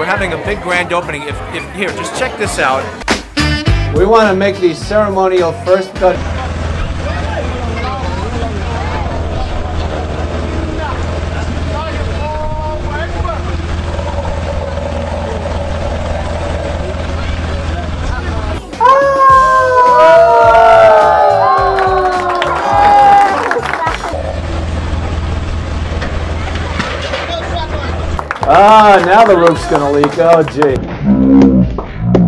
we're having a big grand opening. If, if here, just check this out. We want to make these ceremonial first cut. Ah, now the roof's gonna leak. Oh, gee.